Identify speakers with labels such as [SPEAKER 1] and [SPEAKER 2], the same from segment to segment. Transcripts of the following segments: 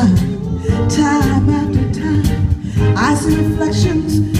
[SPEAKER 1] time, time after time. I see reflections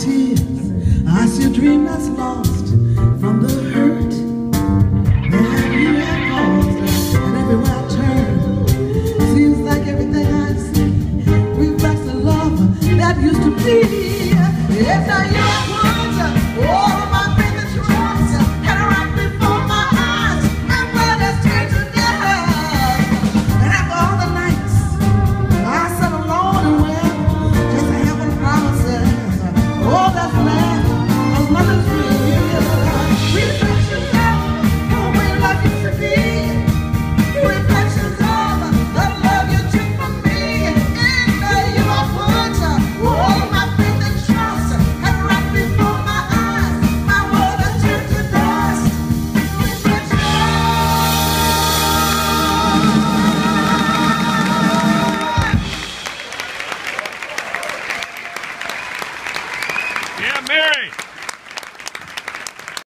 [SPEAKER 1] tears. I still dream that's lost from the hurt. That you have caused And everywhere I turn Seems like everything I see Reflects the love that used to be. Yes, I am.
[SPEAKER 2] Yeah, Mary.